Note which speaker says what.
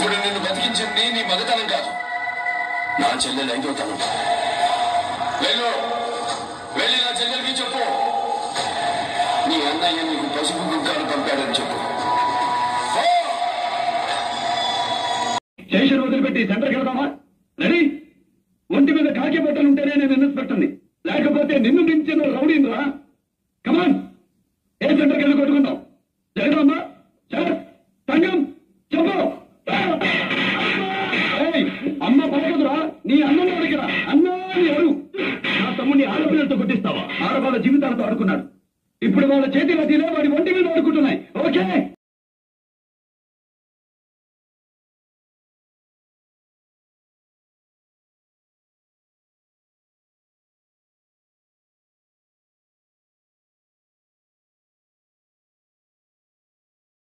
Speaker 1: ఇప్పుడు నిన్ను బతికించింది నీ మగతనం కాదు. నా చెల్లెలు ఐదో తనం వెళ్ళు. వెళ్ళి నా చెల్లెలకి చెప్పు. నీ అన్నయ్య నీకు పసుపు గుగ్గాలు పంపాడని చెప్పు. పో!
Speaker 2: స్టేషన్ వదిలిపెట్టి సెంటర్కి వెళ్దామా? రెడీ? ఒంటి మీద కాకి బట్టలు ఉంటేనే నేను ఇన్స్పెక్టర్ని లేకపోతే నిన్ను మించిన రౌడీని రా. కమాన్ ఏ సెంటర్కి వెళ్ళి కొట్టుకుందాం జగదమ్మా నీ అన్నని అడిగిరా అన్నా ఎవరు? నా తమ్ముడిని ఆడపిల్లలతో కొట్టిస్తావా? ఆడవాళ్ళ జీవితాలతో ఆడుకున్నాడు. ఇప్పుడు వాళ్ళ చేతి నదిలో వాడి ఒంటి మీద ఆడుకుంటున్నాయి. ఓకే?